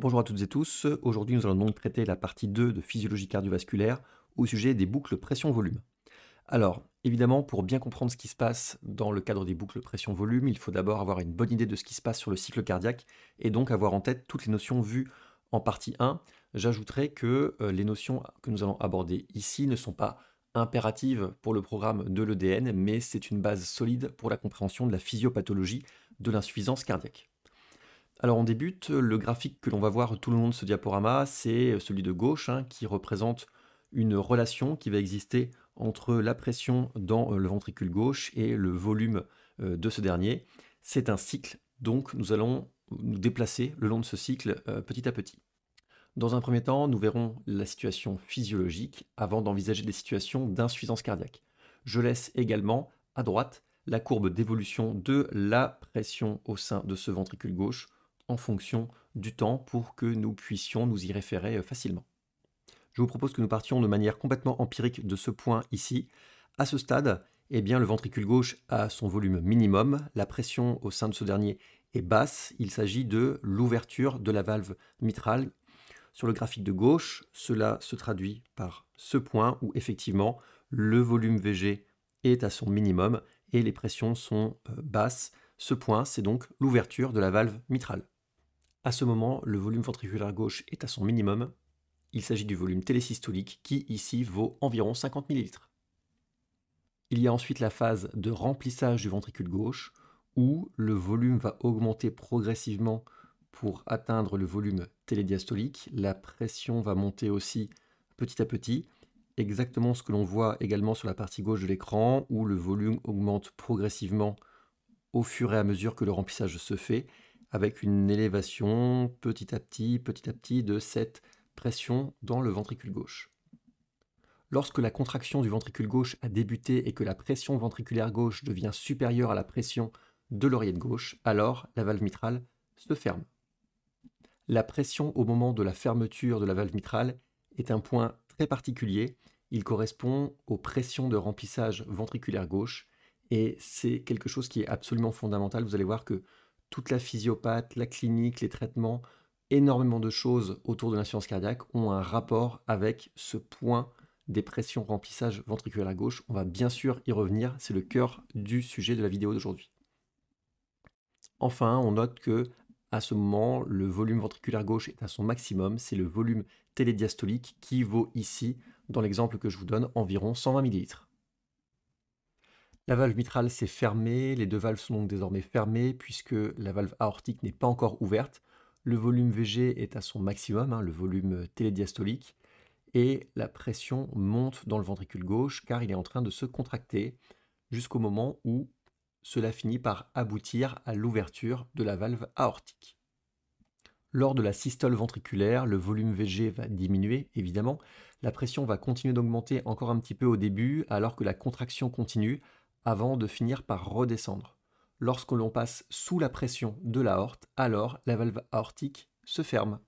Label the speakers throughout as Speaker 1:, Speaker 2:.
Speaker 1: Bonjour à toutes et tous, aujourd'hui nous allons donc traiter la partie 2 de physiologie cardiovasculaire au sujet des boucles pression-volume. Alors, évidemment, pour bien comprendre ce qui se passe dans le cadre des boucles pression-volume, il faut d'abord avoir une bonne idée de ce qui se passe sur le cycle cardiaque et donc avoir en tête toutes les notions vues en partie 1. J'ajouterai que euh, les notions que nous allons aborder ici ne sont pas impératives pour le programme de l'EDN, mais c'est une base solide pour la compréhension de la physiopathologie de l'insuffisance cardiaque. Alors on débute, le graphique que l'on va voir tout le long de ce diaporama, c'est celui de gauche hein, qui représente une relation qui va exister entre la pression dans euh, le ventricule gauche et le volume euh, de ce dernier. C'est un cycle, donc nous allons nous déplacer le long de ce cycle euh, petit à petit. Dans un premier temps, nous verrons la situation physiologique avant d'envisager des situations d'insuffisance cardiaque. Je laisse également à droite la courbe d'évolution de la pression au sein de ce ventricule gauche en fonction du temps pour que nous puissions nous y référer euh, facilement. Je vous propose que nous partions de manière complètement empirique de ce point ici. À ce stade, eh bien, le ventricule gauche a son volume minimum, la pression au sein de ce dernier est basse, il s'agit de l'ouverture de la valve mitrale. Sur le graphique de gauche, cela se traduit par ce point où effectivement le volume VG est à son minimum et les pressions sont euh, basses. Ce point, c'est donc l'ouverture de la valve mitrale. À ce moment, le volume ventriculaire gauche est à son minimum. Il s'agit du volume télésystolique qui ici vaut environ 50 ml. Il y a ensuite la phase de remplissage du ventricule gauche où le volume va augmenter progressivement pour atteindre le volume télédiastolique. La pression va monter aussi petit à petit, exactement ce que l'on voit également sur la partie gauche de l'écran où le volume augmente progressivement au fur et à mesure que le remplissage se fait avec une élévation petit à petit, petit à petit de cette pression dans le ventricule gauche. Lorsque la contraction du ventricule gauche a débuté et que la pression ventriculaire gauche devient supérieure à la pression de l'oreillette gauche, alors la valve mitrale se ferme. La pression au moment de la fermeture de la valve mitrale est un point très particulier. Il correspond aux pressions de remplissage ventriculaire gauche et c'est quelque chose qui est absolument fondamental. Vous allez voir que toute la physiopathe, la clinique, les traitements, énormément de choses autour de l'insuffisance cardiaque ont un rapport avec ce point des pressions remplissage ventriculaire gauche. On va bien sûr y revenir, c'est le cœur du sujet de la vidéo d'aujourd'hui. Enfin, on note que à ce moment, le volume ventriculaire gauche est à son maximum, c'est le volume télédiastolique qui vaut ici, dans l'exemple que je vous donne, environ 120 ml. La valve mitrale s'est fermée, les deux valves sont donc désormais fermées puisque la valve aortique n'est pas encore ouverte. Le volume VG est à son maximum, hein, le volume télédiastolique, et la pression monte dans le ventricule gauche car il est en train de se contracter jusqu'au moment où cela finit par aboutir à l'ouverture de la valve aortique. Lors de la systole ventriculaire, le volume VG va diminuer, évidemment. La pression va continuer d'augmenter encore un petit peu au début, alors que la contraction continue, avant de finir par redescendre. Lorsque l'on passe sous la pression de l'aorte, alors la valve aortique se ferme.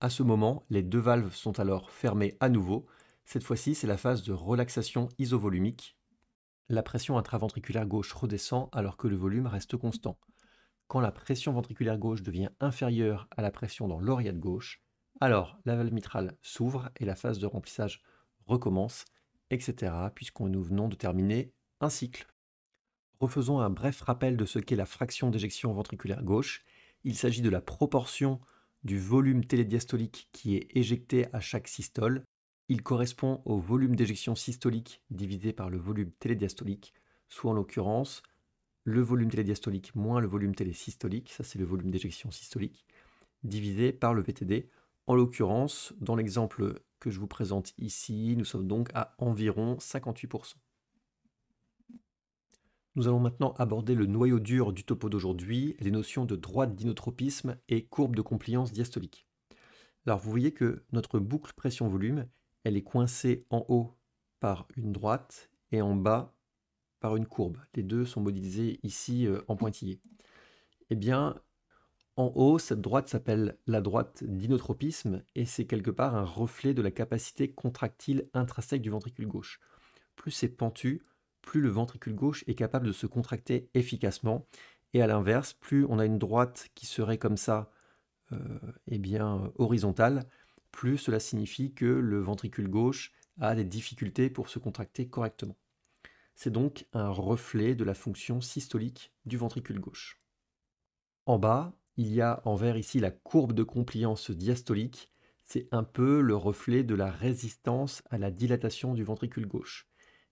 Speaker 1: À ce moment, les deux valves sont alors fermées à nouveau. Cette fois-ci, c'est la phase de relaxation isovolumique. La pression intraventriculaire gauche redescend alors que le volume reste constant. Quand la pression ventriculaire gauche devient inférieure à la pression dans l'oreillette gauche, alors la valve mitrale s'ouvre et la phase de remplissage recommence, etc. puisqu'on nous venons de terminer un cycle. Refaisons un bref rappel de ce qu'est la fraction d'éjection ventriculaire gauche. Il s'agit de la proportion du volume télédiastolique qui est éjecté à chaque systole. Il correspond au volume d'éjection systolique divisé par le volume télédiastolique, soit en l'occurrence le volume télédiastolique moins le volume télésystolique, ça c'est le volume d'éjection systolique, divisé par le VTD. En l'occurrence, dans l'exemple que je vous présente ici, nous sommes donc à environ 58%. Nous allons maintenant aborder le noyau dur du topo d'aujourd'hui, les notions de droite d'inotropisme et courbe de compliance diastolique. Alors vous voyez que notre boucle pression-volume, elle est coincée en haut par une droite et en bas par une courbe. Les deux sont modélisés ici euh, en pointillé. Eh bien, en haut, cette droite s'appelle la droite d'inotropisme et c'est quelque part un reflet de la capacité contractile intrinsèque du ventricule gauche. Plus c'est pentu, plus le ventricule gauche est capable de se contracter efficacement. Et à l'inverse, plus on a une droite qui serait comme ça, eh bien, horizontale, plus cela signifie que le ventricule gauche a des difficultés pour se contracter correctement. C'est donc un reflet de la fonction systolique du ventricule gauche. En bas, il y a en vert ici la courbe de compliance diastolique. C'est un peu le reflet de la résistance à la dilatation du ventricule gauche.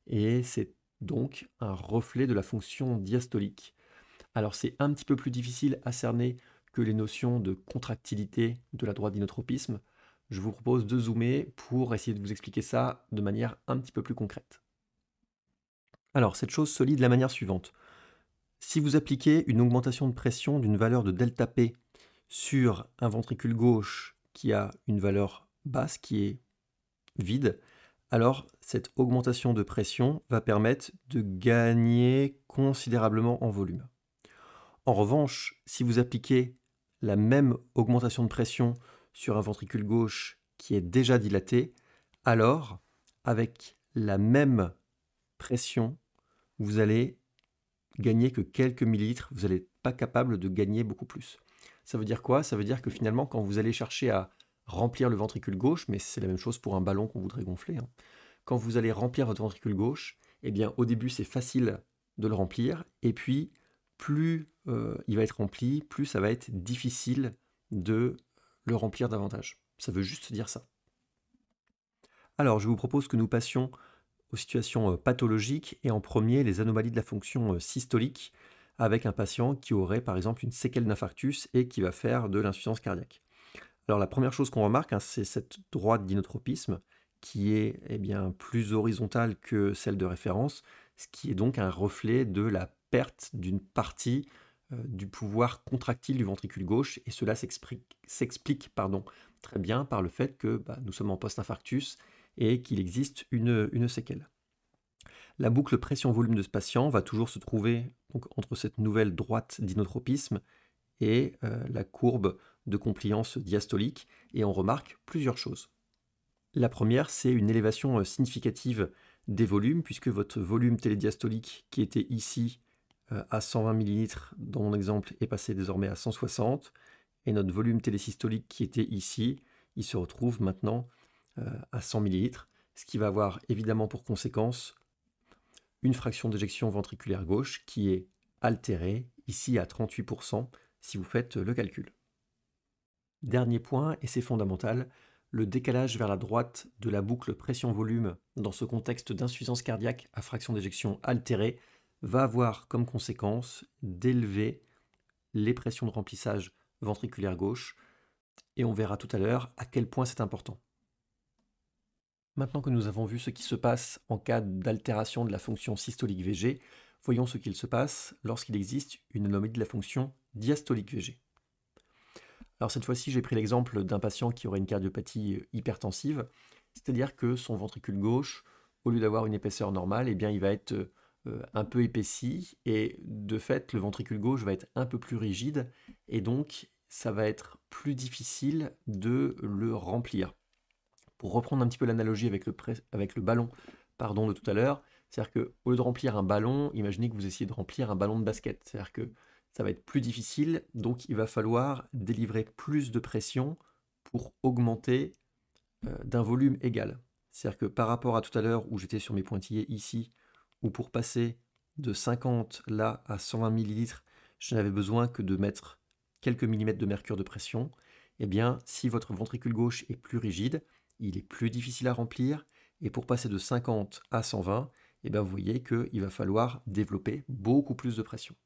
Speaker 1: Et c'est donc un reflet de la fonction diastolique. Alors c'est un petit peu plus difficile à cerner que les notions de contractilité de la droite d'inotropisme. Je vous propose de zoomer pour essayer de vous expliquer ça de manière un petit peu plus concrète. Alors cette chose se lit de la manière suivante. Si vous appliquez une augmentation de pression d'une valeur de delta P sur un ventricule gauche qui a une valeur basse, qui est vide, alors cette augmentation de pression va permettre de gagner considérablement en volume. En revanche, si vous appliquez la même augmentation de pression sur un ventricule gauche qui est déjà dilaté, alors avec la même pression, vous allez gagner que quelques millilitres, vous n'allez pas capable de gagner beaucoup plus. Ça veut dire quoi? Ça veut dire que finalement, quand vous allez chercher à remplir le ventricule gauche, mais c'est la même chose pour un ballon qu'on voudrait gonfler, hein, quand vous allez remplir votre ventricule gauche, eh bien au début c'est facile de le remplir, et puis plus euh, il va être rempli, plus ça va être difficile de le remplir davantage. Ça veut juste dire ça. Alors, je vous propose que nous passions aux situations euh, pathologiques et en premier les anomalies de la fonction euh, systolique avec un patient qui aurait par exemple une séquelle d'infarctus et qui va faire de l'insuffisance cardiaque. Alors la première chose qu'on remarque, hein, c'est cette droite d'inotropisme qui est eh bien, plus horizontale que celle de référence, ce qui est donc un reflet de la perte d'une partie euh, du pouvoir contractile du ventricule gauche, et cela s'explique très bien par le fait que bah, nous sommes en post-infarctus et qu'il existe une, séquelle. La boucle pression-volume de ce patient va toujours se trouver donc, entre cette nouvelle droite d'inotropisme et euh, la courbe de compliance diastolique, et on remarque plusieurs choses. La première, c'est une élévation euh, significative des volumes, puisque votre volume télédiastolique qui était ici euh, à 120 ml dans mon exemple est passé désormais à 160 et notre volume télésystolique qui était ici, il se retrouve maintenant euh, à 100 ml, ce qui va avoir évidemment pour conséquence une fraction d'éjection ventriculaire gauche qui est altérée ici à 38% si vous faites le calcul. Dernier point, et c'est fondamental, le décalage vers la droite de la boucle pression-volume dans ce contexte d'insuffisance cardiaque à fraction d'éjection altérée va avoir comme conséquence d'élever les pressions de remplissage ventriculaire gauche, et on verra tout à l'heure à quel point c'est important. Maintenant que nous avons vu ce qui se passe en cas d'altération de la fonction systolique VG, voyons ce qu'il se passe lorsqu'il existe une anomalie de la fonction diastolique VG. Alors cette fois-ci, j'ai pris l'exemple d'un patient qui aurait une cardiopathie hypertensive, c'est-à-dire que son ventricule gauche, au lieu d'avoir une épaisseur normale, eh bien, il va être euh, un peu épaissi et de fait le ventricule gauche va être un peu plus rigide et donc ça va être plus difficile de le remplir. Pour reprendre un petit peu l'analogie avec le, ballon pardon, de tout à l'heure, c'est-à-dire que au lieu de remplir un ballon, imaginez que vous essayez de remplir un ballon de basket. C'est-à-dire que ça va être plus difficile, donc il va falloir délivrer plus de pression pour augmenter euh, d'un volume égal. C'est-à-dire que par rapport à tout à l'heure où j'étais sur mes pointillés ici, où pour passer de 50 là à 120 millilitres, je n'avais besoin que de mettre quelques millimètres de mercure de pression, eh bien, si votre ventricule gauche est plus rigide, il est plus difficile à remplir, et pour passer de 50 à 120, eh bien, vous voyez qu'il va falloir développer beaucoup plus de pression.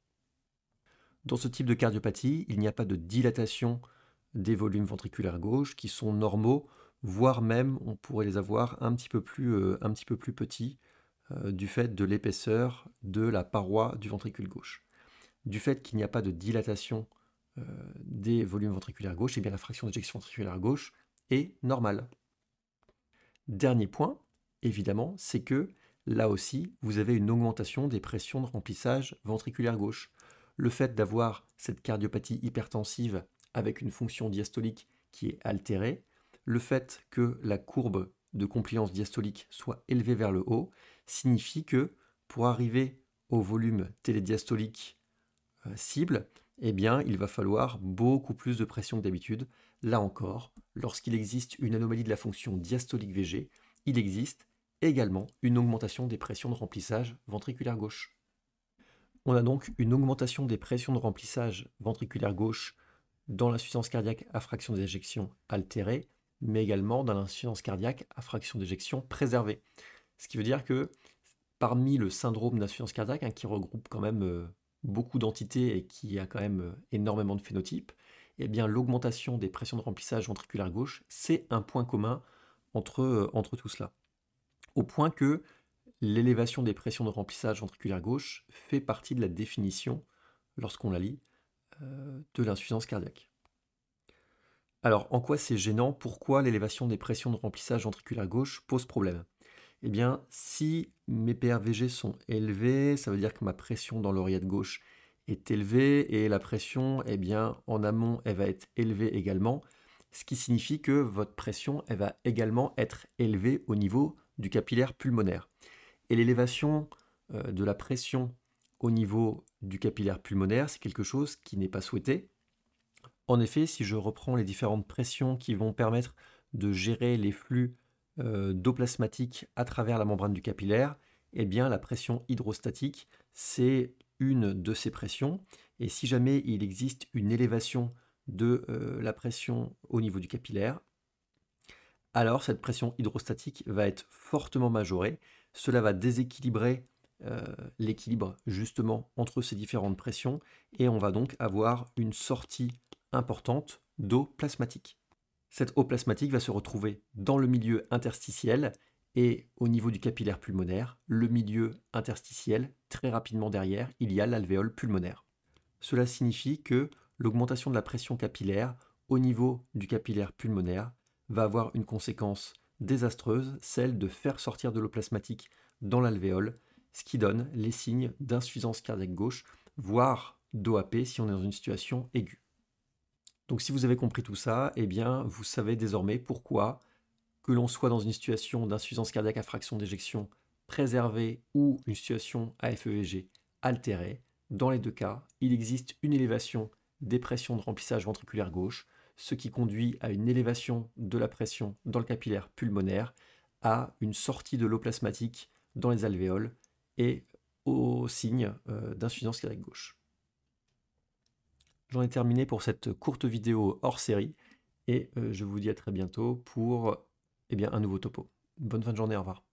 Speaker 1: Dans ce type de cardiopathie, il n'y a pas de dilatation des volumes ventriculaires gauche qui sont normaux, voire même on pourrait les avoir un petit peu plus, euh, petits, euh, du fait de l'épaisseur de la paroi du ventricule gauche. Du fait qu'il n'y a pas de dilatation euh, des volumes ventriculaires gauche, et eh bien la fraction d'éjection ventriculaire gauche est normale. Dernier point, évidemment, c'est que là aussi, vous avez une augmentation des pressions de remplissage ventriculaire gauche. Le fait d'avoir cette cardiopathie hypertensive avec une fonction diastolique qui est altérée, le fait que la courbe de compliance diastolique soit élevée vers le haut, signifie que pour arriver au volume télédiastolique euh, cible, eh bien, il va falloir beaucoup plus de pression que d'habitude. Là encore, lorsqu'il existe une anomalie de la fonction diastolique VG, il existe également une augmentation des pressions de remplissage ventriculaire gauche. On a donc une augmentation des pressions de remplissage ventriculaire gauche dans l'insuffisance cardiaque à fraction d'éjection altérée, mais également dans l'insuffisance cardiaque à fraction d'éjection préservée. Ce qui veut dire que parmi le syndrome d'insuffisance cardiaque, hein, qui regroupe quand même euh, beaucoup d'entités et qui a quand même euh, énormément de phénotypes, eh bien l'augmentation des pressions de remplissage ventriculaire gauche, c'est un point commun entre, euh, entre tout cela. Au point que l'élévation des pressions de remplissage ventriculaire gauche fait partie de la définition, lorsqu'on la lit, de l'insuffisance cardiaque. Alors, en quoi c'est gênant? Pourquoi l'élévation des pressions de remplissage ventriculaire gauche pose problème? Eh bien, si mes PRVG sont élevés, ça veut dire que ma pression dans l'oreillette gauche est élevée et la pression, eh bien, en amont, elle va être élevée également, ce qui signifie que votre pression, elle va également être élevée au niveau du capillaire pulmonaire. Et l'élévation euh, de la pression au niveau du capillaire pulmonaire, c'est quelque chose qui n'est pas souhaité. En effet, si je reprends les différentes pressions qui vont permettre de gérer les flux euh, d'eau plasmatique à travers la membrane du capillaire, eh bien la pression hydrostatique, c'est une de ces pressions. Et si jamais il existe une élévation de euh, la pression au niveau du capillaire, alors cette pression hydrostatique va être fortement majorée. Cela va déséquilibrer euh, l'équilibre justement entre ces différentes pressions et on va donc avoir une sortie importante d'eau plasmatique. Cette eau plasmatique va se retrouver dans le milieu interstitiel et au niveau du capillaire pulmonaire, le milieu interstitiel, très rapidement derrière, il y a l'alvéole pulmonaire. Cela signifie que l'augmentation de la pression capillaire au niveau du capillaire pulmonaire va avoir une conséquence désastreuse, celle de faire sortir de l'eau plasmatique dans l'alvéole, ce qui donne les signes d'insuffisance cardiaque gauche, voire d'OAP si on est dans une situation aiguë. Donc si vous avez compris tout ça, eh bien vous savez désormais pourquoi que l'on soit dans une situation d'insuffisance cardiaque à fraction d'éjection préservée ou une situation AFEVG altérée, dans les deux cas, il existe une élévation des pressions de remplissage ventriculaire gauche, ce qui conduit à une élévation de la pression dans le capillaire pulmonaire, à une sortie de l'eau plasmatique dans les alvéoles et au signe euh, d'insuffisance cardiaque gauche. J'en ai terminé pour cette courte vidéo hors série et euh, je vous dis à très bientôt pour eh bien, un nouveau topo. Bonne fin de journée, au revoir.